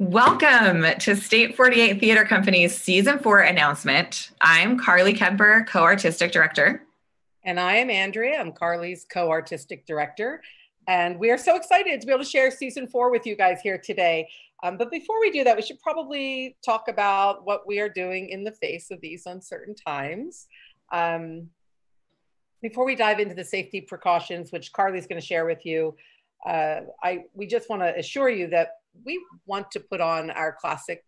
Welcome to State 48 Theater Company's season four announcement. I'm Carly Kemper, co artistic director. And I am Andrea. I'm Carly's co artistic director. And we are so excited to be able to share season four with you guys here today. Um, but before we do that, we should probably talk about what we are doing in the face of these uncertain times. Um, before we dive into the safety precautions, which Carly's going to share with you, uh, I we just want to assure you that we want to put on our classic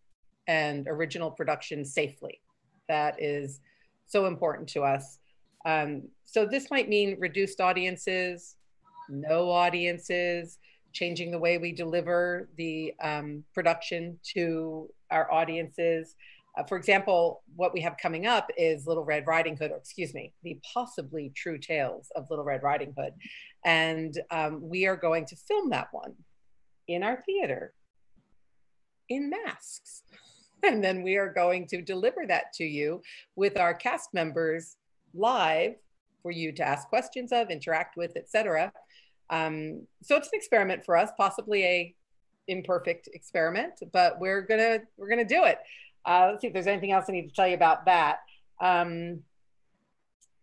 and original production safely. That is so important to us. Um, so this might mean reduced audiences, no audiences, changing the way we deliver the um, production to our audiences. Uh, for example, what we have coming up is Little Red Riding Hood, or excuse me, the possibly true tales of Little Red Riding Hood. And um, we are going to film that one in our theater in masks. And then we are going to deliver that to you with our cast members live for you to ask questions of, interact with, etc. Um, so it's an experiment for us, possibly a imperfect experiment, but we're gonna we're gonna do it. Uh, let's see if there's anything else I need to tell you about that. Um,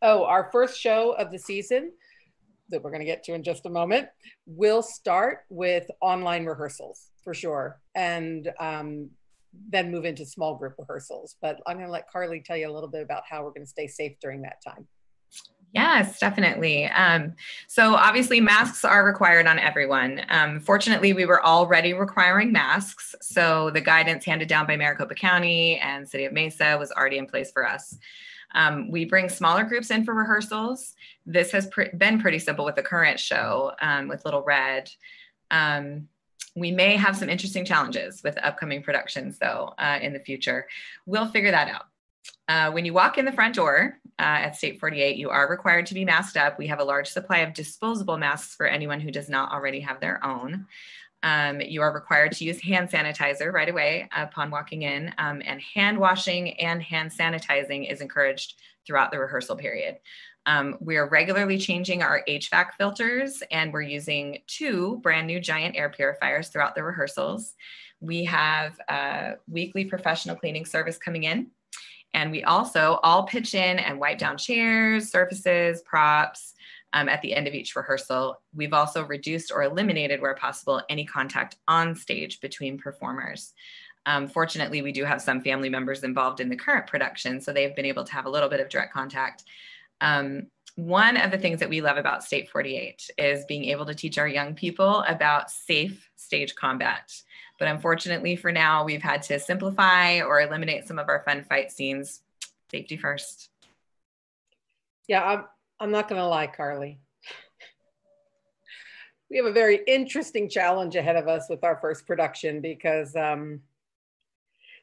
oh, our first show of the season that we're going to get to in just a moment will start with online rehearsals for sure, and um, then move into small group rehearsals. But I'm going to let Carly tell you a little bit about how we're going to stay safe during that time. Yes, definitely. Um, so obviously masks are required on everyone. Um, fortunately, we were already requiring masks. So the guidance handed down by Maricopa County and City of Mesa was already in place for us. Um, we bring smaller groups in for rehearsals. This has pr- been pretty simple with the current show um, with Little Red. Um, we may have some interesting challenges with upcoming productions, though, uh, in the future. We'll figure that out. Uh, when you walk in the front door uh, at State 48, you are required to be masked up. We have a large supply of disposable masks for anyone who does not already have their own. Um, you are required to use hand sanitizer right away upon walking in, um, and hand washing and hand sanitizing is encouraged throughout the rehearsal period. Um, we are regularly changing our HVAC filters, and we're using two brand new giant air purifiers throughout the rehearsals. We have a weekly professional cleaning service coming in, and we also all pitch in and wipe down chairs, surfaces, props, um, at the end of each rehearsal. We've also reduced or eliminated, where possible, any contact on stage between performers. Um, fortunately, we do have some family members involved in the current production, so they've been able to have a little bit of direct contact. Um, one of the things that we love about State 48 is being able to teach our young people about safe stage combat. But unfortunately, for now, we've had to simplify or eliminate some of our fun fight scenes. Safety first. Yeah, I'm not going to lie, Carly. we have a very interesting challenge ahead of us with our first production because um,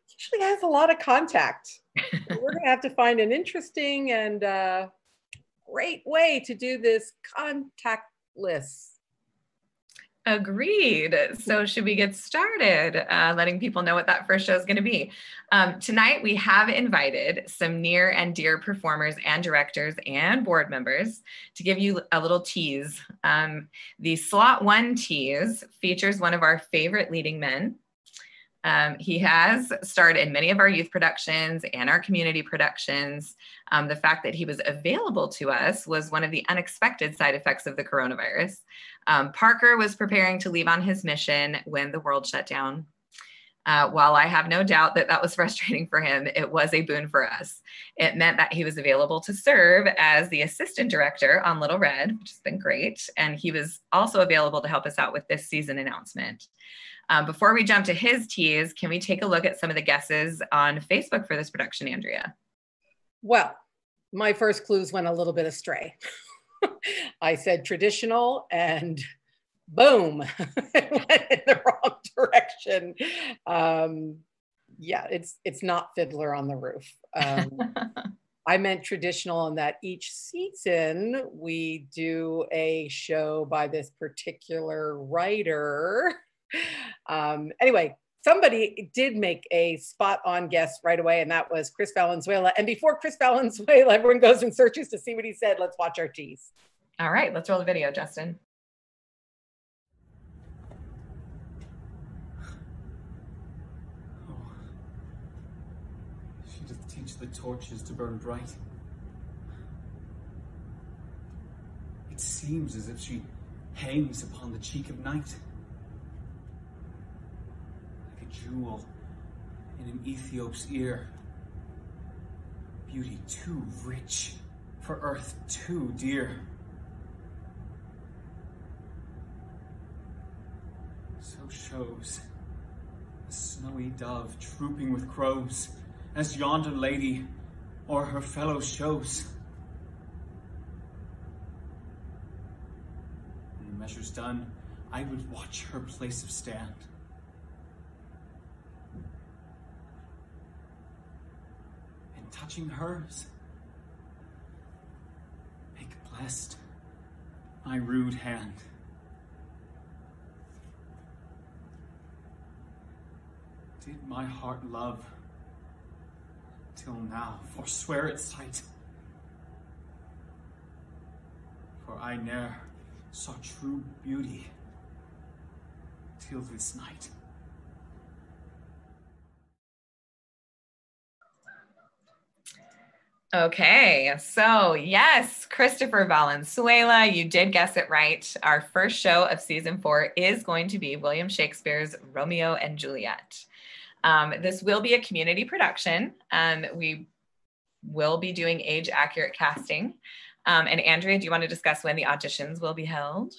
it usually has a lot of contact. We're going to have to find an interesting and uh, great way to do this contactless Agreed. So, should we get started uh, letting people know what that first show is going to be? Um, tonight, we have invited some near and dear performers and directors and board members to give you a little tease. Um, the slot one tease features one of our favorite leading men, um, he has starred in many of our youth productions and our community productions. Um, the fact that he was available to us was one of the unexpected side effects of the coronavirus. Um, Parker was preparing to leave on his mission when the world shut down. Uh, while I have no doubt that that was frustrating for him, it was a boon for us. It meant that he was available to serve as the assistant director on Little Red, which has been great. And he was also available to help us out with this season announcement. Um, before we jump to his tease, can we take a look at some of the guesses on Facebook for this production, Andrea? Well, my first clues went a little bit astray. I said traditional and boom, it went in the wrong direction. Um, yeah, it's it's not Fiddler on the Roof. Um, I meant traditional in that each season we do a show by this particular writer um, anyway, somebody did make a spot on guess right away, and that was Chris Valenzuela. And before Chris Valenzuela, everyone goes and searches to see what he said. Let's watch our tease. All right, let's roll the video, Justin. She the torches to burn bright. It seems as if she hangs upon the cheek of night. Like a jewel in an Ethiop's ear. Beauty too rich for earth too dear. So shows a snowy dove trooping with crows, as yonder lady or her fellow shows. When the measure's done, I would watch her place of stand. And touching hers, make blessed my rude hand. Did my heart love till now forswear its sight? For I ne'er saw true beauty till this night. Okay, so yes, Christopher Valenzuela, you did guess it right. Our first show of season four is going to be William Shakespeare's Romeo and Juliet. Um, this will be a community production. Um, we will be doing age accurate casting. Um, and Andrea, do you want to discuss when the auditions will be held?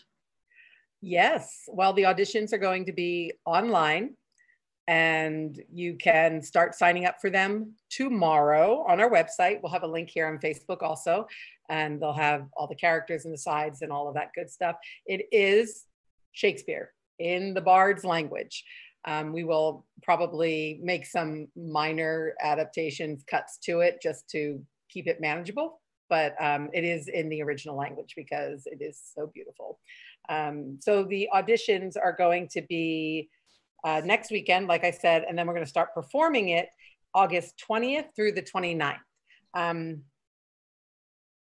Yes, well, the auditions are going to be online and you can start signing up for them tomorrow on our website. We'll have a link here on Facebook also, and they'll have all the characters and the sides and all of that good stuff. It is Shakespeare in the Bard's language. Um, we will probably make some minor adaptations, cuts to it just to keep it manageable, but um, it is in the original language because it is so beautiful. Um, so the auditions are going to be uh, next weekend, like I said, and then we're going to start performing it August 20th through the 29th. Um,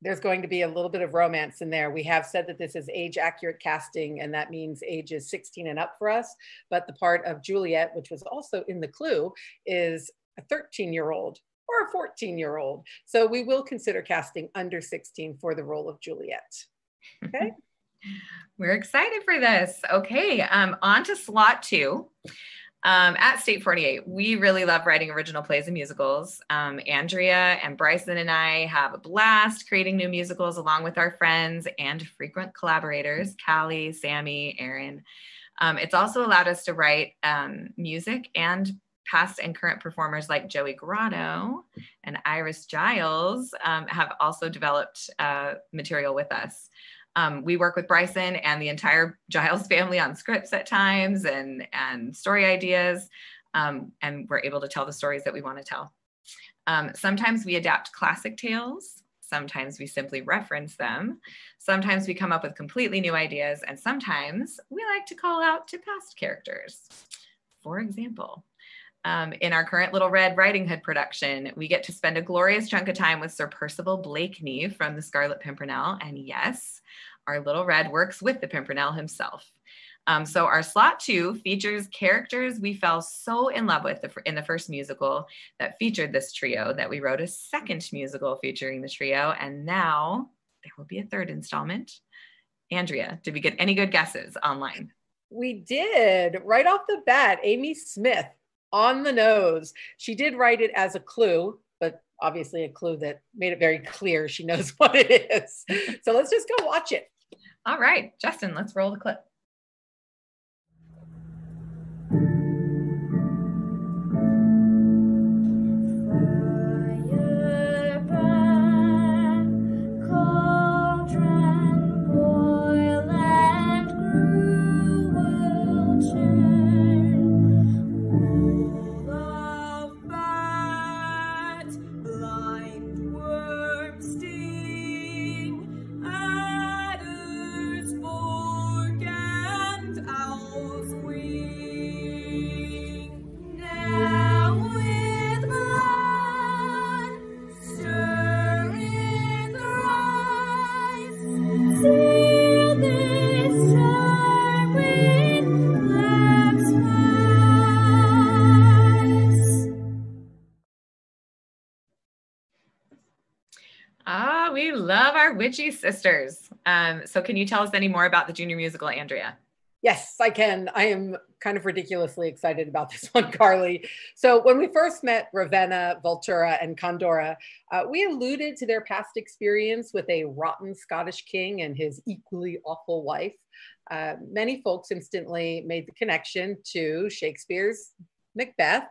there's going to be a little bit of romance in there. We have said that this is age accurate casting, and that means ages 16 and up for us. But the part of Juliet, which was also in the clue, is a 13 year old or a 14 year old. So we will consider casting under 16 for the role of Juliet. Okay. We're excited for this. Okay, um, on to slot two. Um, at State 48, we really love writing original plays and musicals. Um, Andrea and Bryson and I have a blast creating new musicals along with our friends and frequent collaborators, Callie, Sammy, Aaron. Um, it's also allowed us to write um, music and past and current performers like Joey Grotto and Iris Giles um, have also developed uh, material with us. Um, we work with Bryson and the entire Giles family on scripts at times and, and story ideas, um, and we're able to tell the stories that we want to tell. Um, sometimes we adapt classic tales, sometimes we simply reference them, sometimes we come up with completely new ideas, and sometimes we like to call out to past characters. For example, um, in our current Little Red Riding Hood production, we get to spend a glorious chunk of time with Sir Percival Blakeney from the Scarlet Pimpernel. And yes, our Little Red works with the Pimpernel himself. Um, so our slot two features characters we fell so in love with in the first musical that featured this trio that we wrote a second musical featuring the trio. And now there will be a third installment. Andrea, did we get any good guesses online? We did right off the bat. Amy Smith on the nose. She did write it as a clue, but obviously a clue that made it very clear she knows what it is. so let's just go watch it. All right, Justin, let's roll the clip. Witchy sisters. Um, so, can you tell us any more about the junior musical, Andrea? Yes, I can. I am kind of ridiculously excited about this one, Carly. So, when we first met Ravenna, Vultura, and Condora, uh, we alluded to their past experience with a rotten Scottish king and his equally awful wife. Uh, many folks instantly made the connection to Shakespeare's Macbeth,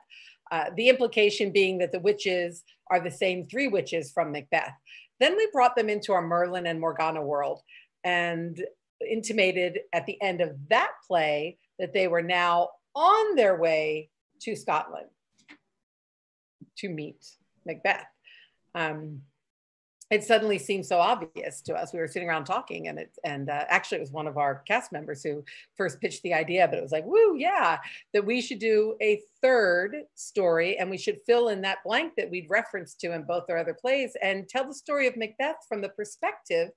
uh, the implication being that the witches are the same three witches from Macbeth. Then we brought them into our Merlin and Morgana world. And intimated at the end of that play that they were now on their way to Scotland to meet Macbeth. Um, it suddenly seemed so obvious to us. We were sitting around talking, and it and uh, actually it was one of our cast members who first pitched the idea. But it was like, woo, yeah, that we should do a third story, and we should fill in that blank that we'd referenced to in both our other plays, and tell the story of Macbeth from the perspective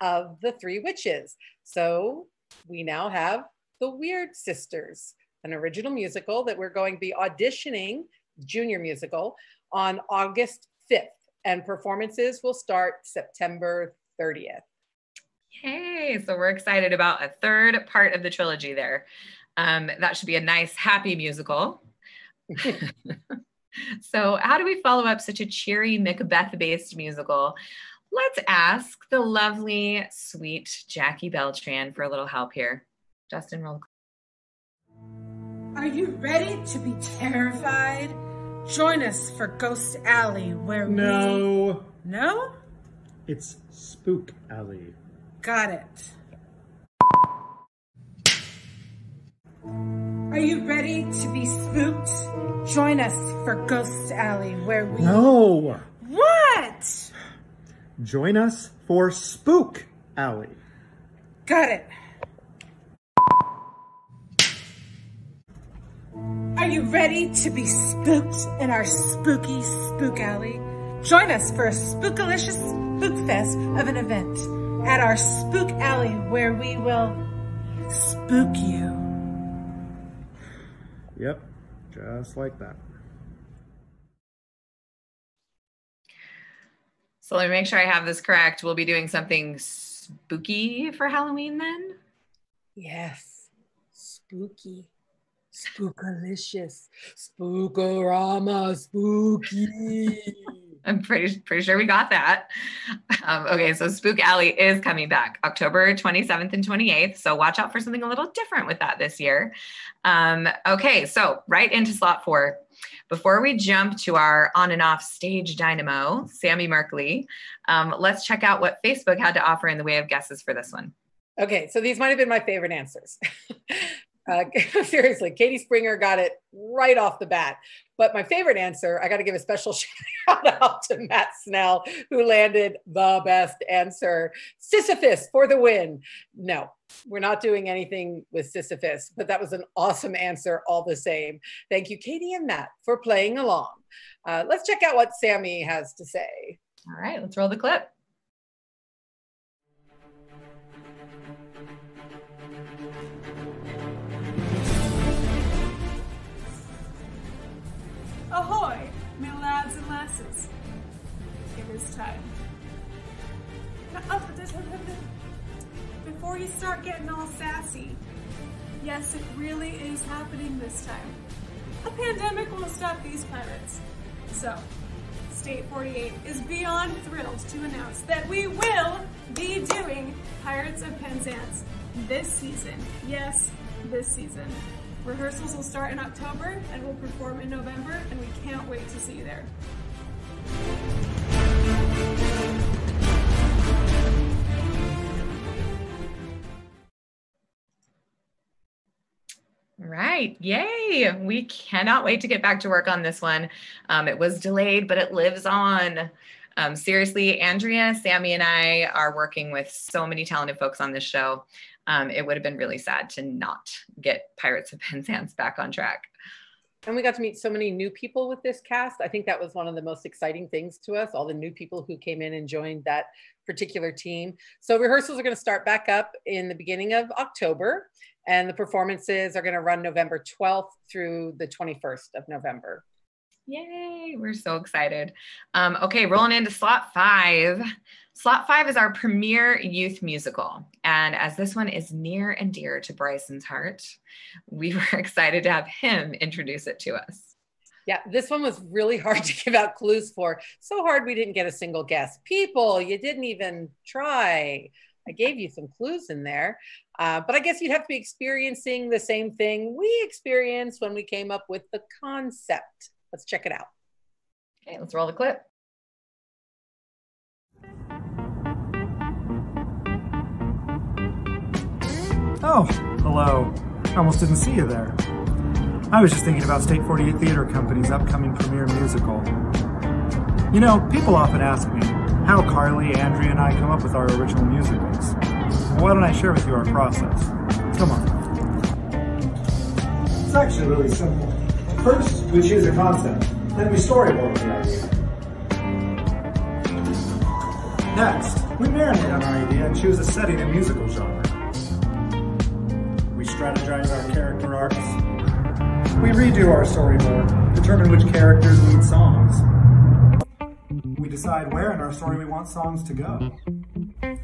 of the three witches. So we now have The Weird Sisters, an original musical that we're going to be auditioning, junior musical, on August 5th. And performances will start September 30th. Yay! So we're excited about a third part of the trilogy there. Um, that should be a nice, happy musical. so, how do we follow up such a cheery Macbeth based musical let's ask the lovely, sweet Jackie Beltran for a little help here. Justin, roll. Are you ready to be terrified? Join us for Ghost Alley, where we no. we... No? It's Spook Alley. Got it. Are you ready to be spooked? Join us for Ghost Alley, where we... No! What? Join us for Spook Alley. Got it. Are you ready to be spooked in our spooky Spook Alley? Join us for a spookalicious spook fest of an event at our Spook Alley where we will spook you. Yep, just like that. So let me make sure I have this correct. We'll be doing something spooky for Halloween then? Yes. Spooky. Spookalicious. Spookorama. Spooky. I'm pretty pretty sure we got that. Um, okay, so Spook Alley is coming back October 27th and 28th. So watch out for something a little different with that this year. Um, okay, so right into slot four. Before we jump to our on and off stage dynamo, Sammy Markley, um, let's check out what Facebook had to offer in the way of guesses for this one. Okay, so these might have been my favorite answers. Uh, seriously, Katie Springer got it right off the bat. But my favorite answer, I got to give a special shout out to Matt Snell, who landed the best answer Sisyphus for the win. No, we're not doing anything with Sisyphus, but that was an awesome answer all the same. Thank you, Katie and Matt, for playing along. Uh, let's check out what Sammy has to say. All right, let's roll the clip. Start getting all sassy, yes, it really is happening this time. A pandemic won't stop these pirates. So, State 48 is beyond thrilled to announce that we will be doing Pirates of Penzance this season. Yes, this season. Rehearsals will start in October and we'll perform in November, and we can't wait to see you there. Right. Yay. We cannot wait to get back to work on this one. Um, it was delayed, but it lives on. Um, seriously, Andrea, Sammy, and I are working with so many talented folks on this show um, it would have been really sad to not get Pirates of Penzance back on track. And we got to meet so many new people with this cast. I think that was one of the most exciting things to us, all the new people who came in and joined that particular team. So rehearsals are going to start back up in the beginning of October, and the performances are going to run November 12th through the 21st of November. Yay, we're so excited. Um, okay, rolling into slot five. Slot five is our premier youth musical. And as this one is near and dear to Bryson's heart, we were excited to have him introduce it to us. Yeah, this one was really hard to give out clues for. So hard we didn't get a single guess. People, you didn't even try. I gave you some clues in there. Uh, but I guess you'd have to be experiencing the same thing we experienced when we came up with the concept. Let's check it out. Okay, let's roll the clip. Oh, hello. I almost didn't see you there. I was just thinking about State 48 Theater Company's upcoming premiere musical. You know, people often ask me how Carly, Andrea, and I come up with our original musicals. Why don't I share with you our process? Come on. It's actually really simple. First, we choose a concept, then we storyboard the idea. Next, we marinate on our idea and choose a setting and musical genre. We strategize our character arcs. We redo our storyboard, determine which characters need songs. We decide where in our story we want songs to go.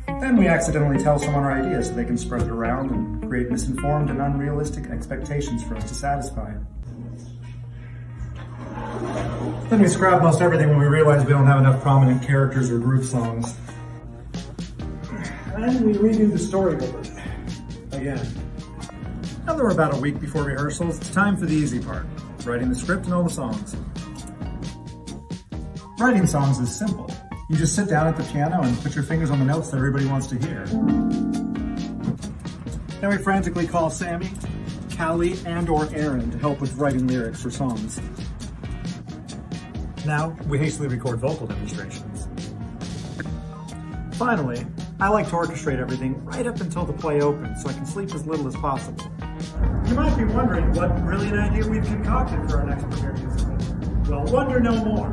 Then we accidentally tell someone our idea so they can spread it around and create misinformed and unrealistic expectations for us to satisfy. Then we scrap most everything when we realize we don't have enough prominent characters or group songs. And we redo the storyboard. Again. Now that we're about a week before rehearsals, it's time for the easy part, writing the script and all the songs. Writing songs is simple. You just sit down at the piano and put your fingers on the notes that everybody wants to hear. Then we frantically call Sammy, Callie, and or Aaron to help with writing lyrics for songs. Now, we hastily record vocal demonstrations. Finally, I like to orchestrate everything right up until the play opens so I can sleep as little as possible. You might be wondering what brilliant idea we've concocted for our next premiere musical. Well, wonder no more.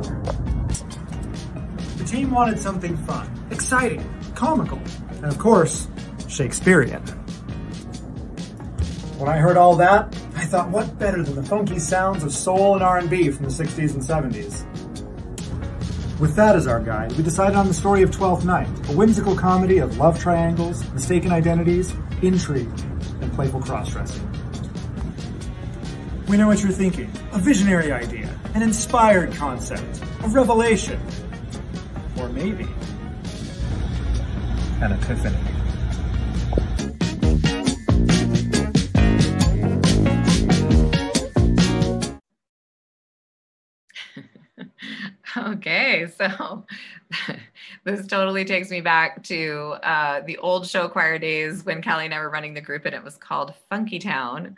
The team wanted something fun, exciting, comical, and of course, Shakespearean. When I heard all that, I thought what better than the funky sounds of soul and R&B from the 60s and 70s. With that as our guide, we decided on the story of Twelfth Night, a whimsical comedy of love triangles, mistaken identities, intrigue, and playful cross-dressing. We know what you're thinking. A visionary idea, an inspired concept, a revelation, or maybe an epiphany. Okay, so this totally takes me back to uh, the old show choir days when Callie and I were running the group and it was called Funky Town.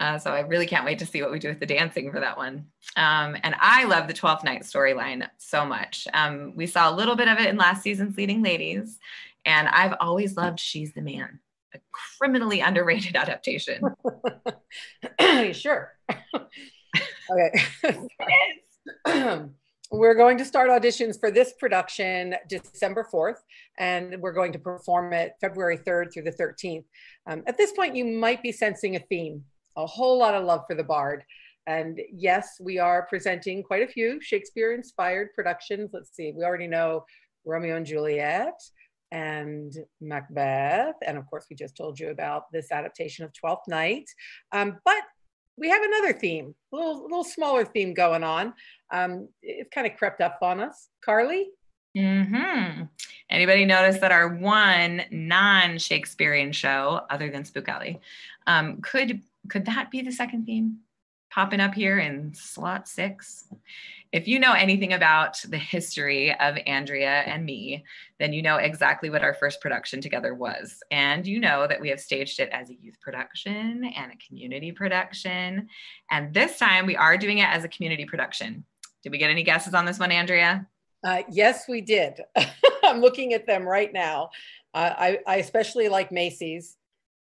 Uh, so I really can't wait to see what we do with the dancing for that one. Um, and I love the 12th night storyline so much. Um, we saw a little bit of it in last season's Leading Ladies, and I've always loved She's the Man, a criminally underrated adaptation. sure. okay. we're going to start auditions for this production December 4th, and we're going to perform it February 3rd through the 13th. Um, at this point, you might be sensing a theme, a whole lot of love for the Bard. And yes, we are presenting quite a few Shakespeare inspired productions. Let's see, we already know Romeo and Juliet and Macbeth. And of course, we just told you about this adaptation of Twelfth Night. Um, but we have another theme, a little, little smaller theme going on. Um, it's kind of crept up on us. Carly? Mm-hmm. Anybody notice that our one non-Shakespearean show, other than Spook Alley, um, could could that be the second theme popping up here in slot six? If you know anything about the history of Andrea and me, then you know exactly what our first production together was. And you know that we have staged it as a youth production and a community production. And this time we are doing it as a community production. Did we get any guesses on this one, Andrea? Uh, yes, we did. I'm looking at them right now. Uh, I, I especially like Macy's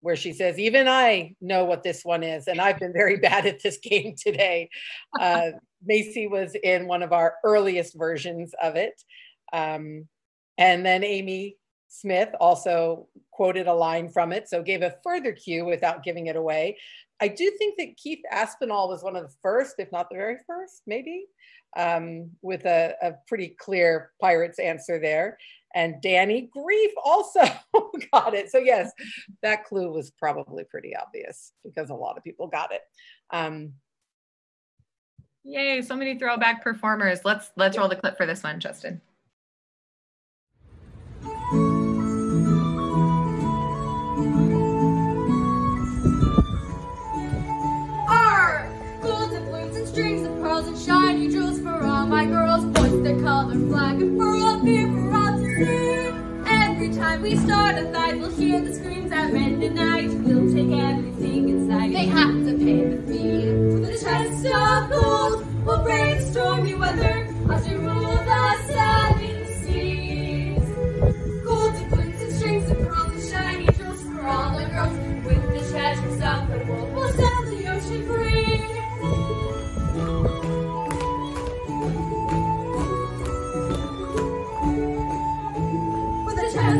where she says, even I know what this one is, and I've been very bad at this game today. Uh, Macy was in one of our earliest versions of it. Um, and then Amy Smith also quoted a line from it, so gave a further cue without giving it away. I do think that Keith Aspinall was one of the first, if not the very first, maybe, um, with a, a pretty clear pirates answer there. And Danny Grief also got it. So yes, that clue was probably pretty obvious because a lot of people got it. Um, Yay, so many throwback performers. Let's let's roll the clip for this one, Justin. Color flag and furl up here for all to see. Every time we start a fight, we'll hear the screams at red the night. We'll take everything inside. They have to pay the fee. For the chest of gold, we'll brave stormy weather as we rule the seven seas. Gold doubloons and strings of pearls and shiny jewels for all the girls. With the treasures of the world,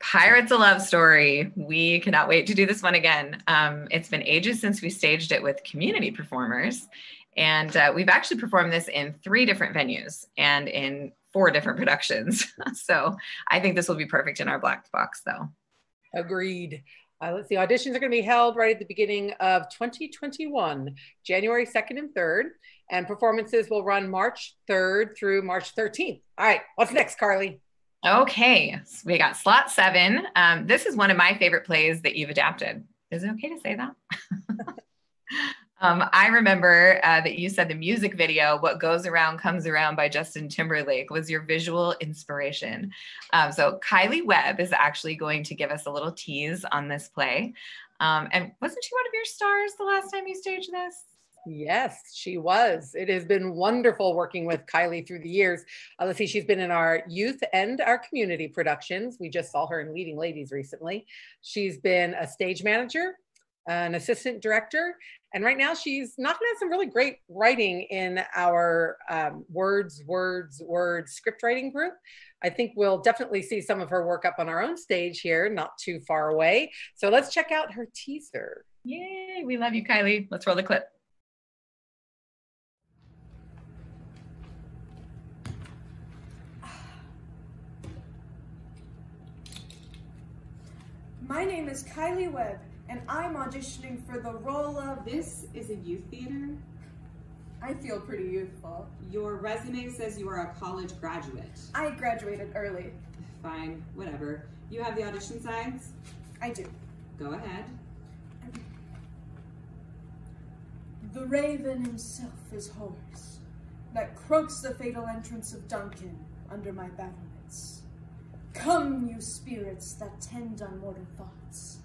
Pirates a Love Story. We cannot wait to do this one again. Um, it's been ages since we staged it with community performers, and uh, we've actually performed this in three different venues and in four different productions. so I think this will be perfect in our black box, though. Agreed. Uh, let's see, auditions are going to be held right at the beginning of 2021, January 2nd and 3rd, and performances will run March 3rd through March 13th. All right, what's next, Carly? Okay, so we got slot seven. Um, this is one of my favorite plays that you've adapted. Is it okay to say that? um, I remember uh, that you said the music video, What Goes Around Comes Around by Justin Timberlake, was your visual inspiration. Um, so Kylie Webb is actually going to give us a little tease on this play. Um, and wasn't she one of your stars the last time you staged this? Yes, she was. It has been wonderful working with Kylie through the years. Uh, let's see, she's been in our youth and our community productions. We just saw her in Leading Ladies recently. She's been a stage manager, an assistant director, and right now she's knocking out some really great writing in our um, words, words, words script writing group. I think we'll definitely see some of her work up on our own stage here, not too far away. So let's check out her teaser. Yay, we love you, Kylie. Let's roll the clip. My name is Kylie Webb, and I'm auditioning for the role of. This is a youth theater. I feel pretty youthful. Your resume says you are a college graduate. I graduated early. Fine, whatever. You have the audition signs? I do. Go ahead. The raven himself is hoarse, that croaks the fatal entrance of Duncan under my battlements. Come, you spirits that tend on mortal thoughts,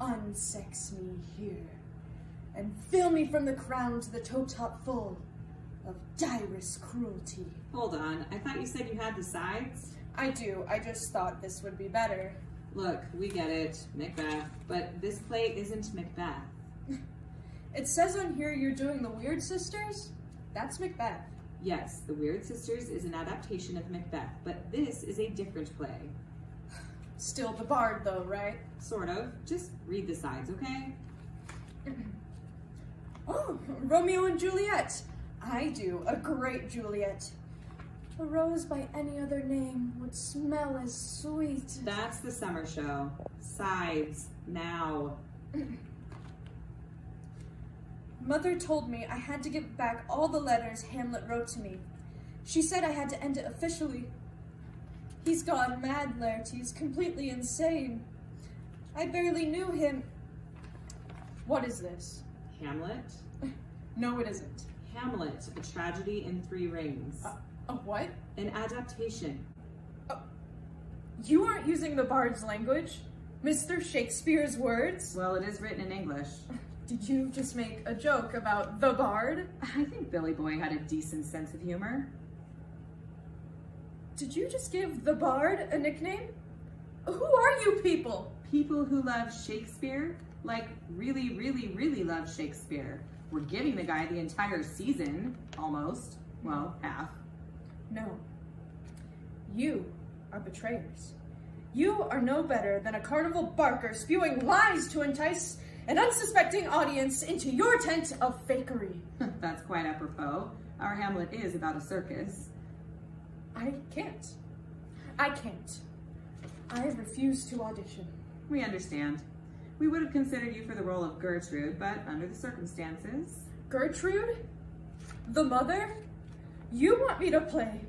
unsex me here, and fill me from the crown to the toe top full of direst cruelty. Hold on. I thought you said you had the sides? I do, I just thought this would be better. Look, we get it, Macbeth, but this play isn't Macbeth. It says on here you're doing the Weird Sisters? That's Macbeth. Yes, The Weird Sisters is an adaptation of Macbeth, but this is a different play. Still the bard though, right? Sort of. Just read the sides, okay? Oh, Romeo and Juliet. I do, a great Juliet. A rose by any other name would smell as sweet. That's the summer show. Sides, now. Mother told me I had to give back all the letters Hamlet wrote to me. She said I had to end it officially. He's gone mad, Laertes, completely insane. I barely knew him. What is this? Hamlet? No, it isn't. Hamlet, a tragedy in three rings. A what? An adaptation. You aren't using the bard's language? Mr. Shakespeare's words? Well, it is written in English. Did you just make a joke about the bard? I think Billy Boy had a decent sense of humor. Did you just give the bard a nickname? Who are you people? People who love Shakespeare, like really, really, really love Shakespeare. We're giving the guy the entire season, almost. Well, half. No. You are betrayers. You are no better than a carnival barker spewing lies to entice an unsuspecting audience into your tent of fakery. That's quite apropos. Our Hamlet is about a circus. I can't. I can't. I refuse to audition. We understand. We would have considered you for the role of Gertrude, but under the circumstances. Gertrude? The mother? You want me to play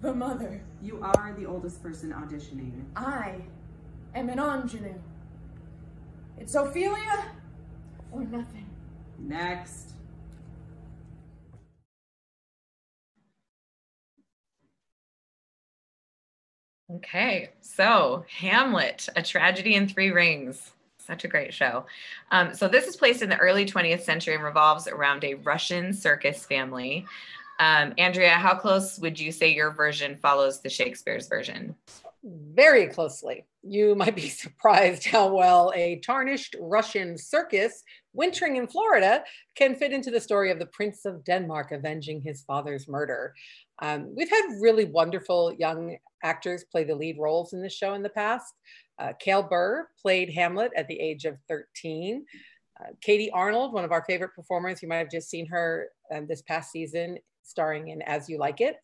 the mother? You are the oldest person auditioning. I am an ingenue. It's Ophelia or nothing. Next. Okay, so Hamlet, A Tragedy in Three Rings. Such a great show. Um, so, this is placed in the early 20th century and revolves around a Russian circus family. Um, Andrea, how close would you say your version follows the Shakespeare's version? Very closely. You might be surprised how well a tarnished Russian circus wintering in Florida can fit into the story of the Prince of Denmark avenging his father's murder. Um, we've had really wonderful young actors play the lead roles in this show in the past. Uh, Cale Burr played Hamlet at the age of 13. Uh, Katie Arnold, one of our favorite performers, you might have just seen her um, this past season starring in As You Like It.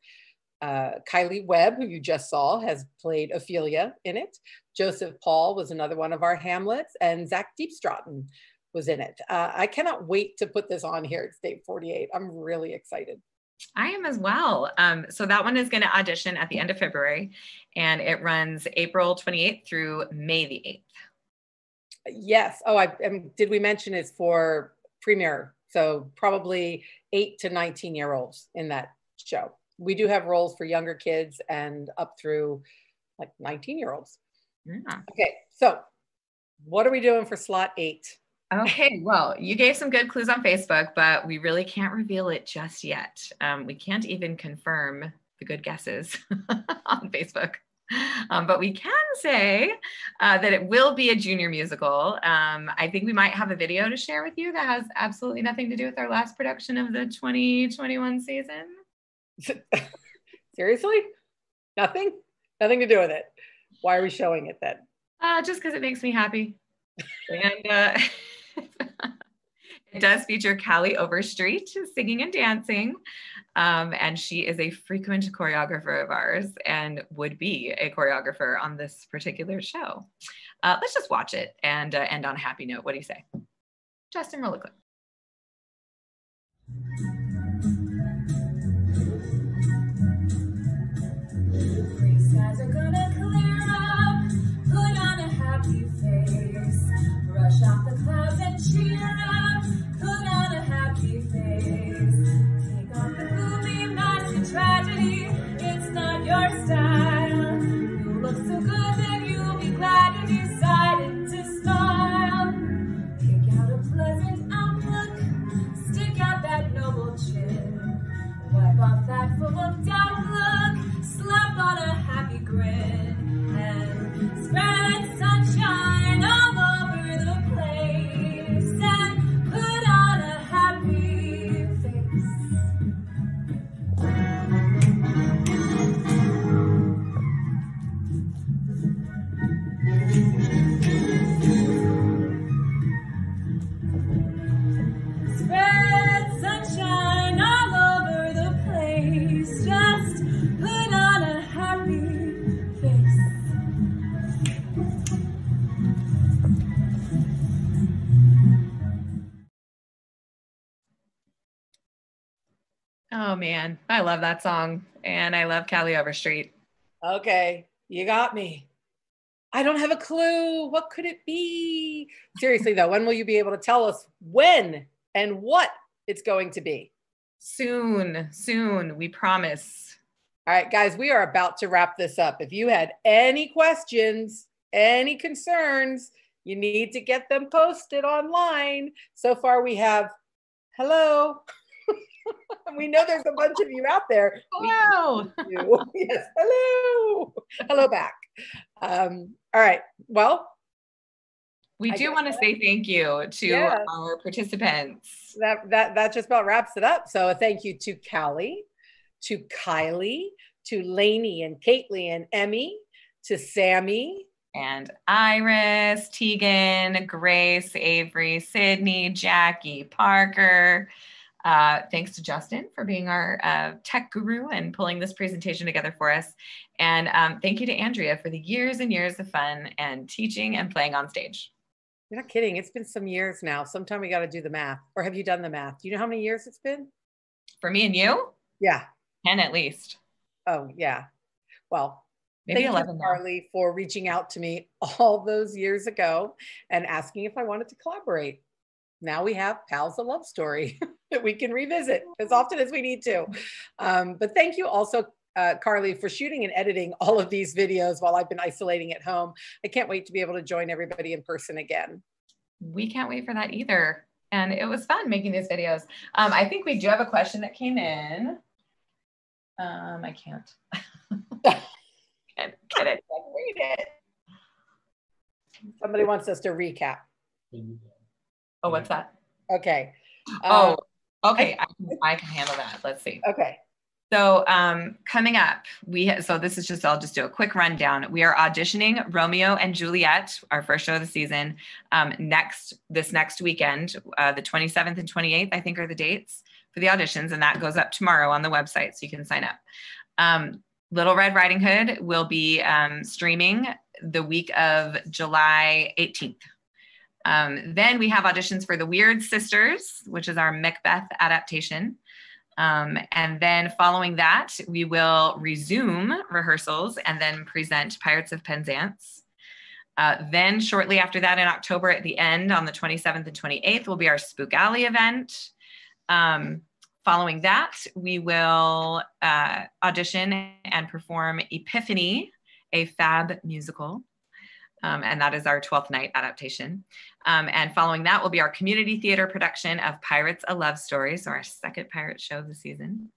Uh, Kylie Webb, who you just saw, has played Ophelia in it. Joseph Paul was another one of our Hamlets, and Zach Deepstroughton was in it. Uh, I cannot wait to put this on here at State 48. I'm really excited. I am as well. Um, so that one is going to audition at the end of February, and it runs April 28th through May the 8th. Yes. Oh, I um, did we mention it's for premiere? So probably eight to 19 year olds in that show. We do have roles for younger kids and up through like 19 year olds. Yeah. Okay. So what are we doing for slot eight? Okay, well, you gave some good clues on Facebook, but we really can't reveal it just yet. Um, we can't even confirm the good guesses on Facebook. Um, but we can say uh, that it will be a junior musical. Um, I think we might have a video to share with you that has absolutely nothing to do with our last production of the 2021 season. Seriously? Nothing? Nothing to do with it. Why are we showing it then? Uh, just because it makes me happy. and uh, it does feature Callie Overstreet singing and dancing. Um, and she is a frequent choreographer of ours and would be a choreographer on this particular show. Uh, let's just watch it and uh, end on a happy note. What do you say? Justin, roll a clip. Man, I love that song. And I love Callie Overstreet. Okay, you got me. I don't have a clue. What could it be? Seriously, though, when will you be able to tell us when and what it's going to be? Soon, soon, we promise. All right, guys, we are about to wrap this up. If you had any questions, any concerns, You need to get them posted online. So far, we have hello. we know there's a bunch of you out there. Hello. yes, hello. Hello back. Um, all right. Well, we I do want to that- say thank you to Yes. our participants. that that that just about wraps it up. So a thank you to Callie, to Kylie, to Lainey and Caitlin and Emmy, to Sammy, And Iris, Tegan, Grace, Avery, Sydney, Jackie, Parker. Uh, thanks to Justin for being our uh, tech guru and pulling this presentation together for us. And um, thank you to Andrea for the years and years of fun and teaching and playing on stage. You're not kidding. It's been some years now. Sometime we got to do the math. Or have you done the math? Do you know how many years it's been? For me and you, Yeah. 10 at least. Oh, yeah. Well, Maybe thank 11 you, now. Carly, for reaching out to me all those years ago and asking if I wanted to collaborate. Now we have Pals a Love Story that we can revisit as often as we need to. Um, but thank you also, uh, Carly, for shooting and editing all of these videos while I've been isolating at home. I can't wait to be able to join everybody in person again. We can't wait for that either. And it was fun making these videos. Um, I think we do have a question that came in. Um, I can't. can't get it. Can't read it. Somebody wants us to recap. Oh, what's that? Okay. Uh, Oh, okay. I can, I can handle that. Let's see. okay. So um, coming up, we ha- so this is just I'll just do a quick rundown. We are auditioning Romeo and Juliet, our first show of the season, um, next this next weekend, uh, the 27th and 28th, I think are the dates for the auditions, and that goes up tomorrow on the website, so you can sign up. Um, Little Red Riding Hood will be um, streaming the week of July 18th. Um, then we have auditions for The Weird Sisters, which is our Macbeth adaptation. Um, and then following that, we will resume rehearsals and then present Pirates of Penzance. Uh, then, shortly after that, in October at the end, on the 27th and 28th, will be our Spook Alley event. Um, following that, we will uh, audition and perform Epiphany, a fab musical. Um, and that is our 12th night adaptation. Um, and following that will be our community theater production of Pirates a Love Story, so our second pirate show of the season.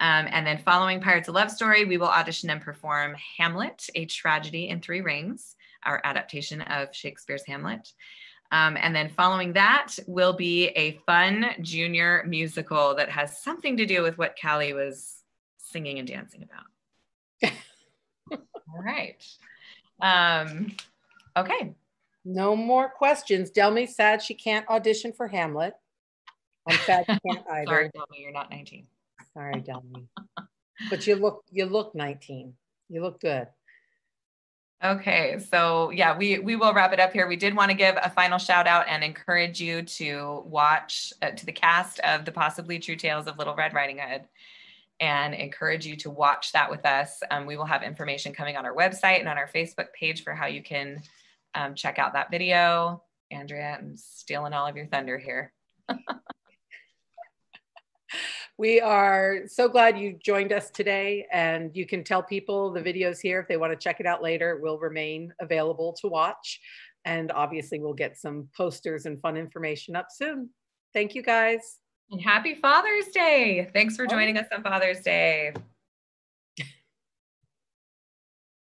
Um, and then following Pirates a Love Story, we will audition and perform Hamlet, a tragedy in three rings, our adaptation of Shakespeare's Hamlet. Um, and then following that will be a fun junior musical that has something to do with what Callie was singing and dancing about. All right. Um, okay. No more questions. Delmi's sad she can't audition for Hamlet. I'm sad she can't either. Sorry, Delmy, you're not 19. Sorry, Delmi. But you look you look 19. You look good. Okay, so yeah, we we will wrap it up here. We did want to give a final shout out and encourage you to watch uh, to the cast of the possibly true tales of Little Red Riding Hood, and encourage you to watch that with us. Um, we will have information coming on our website and on our Facebook page for how you can um, check out that video. Andrea, I'm stealing all of your thunder here. We are so glad you joined us today and you can tell people the videos here if they want to check it out later it will remain available to watch and obviously we'll get some posters and fun information up soon. Thank you guys. And happy Father's Day! Thanks for joining us on Father's Day.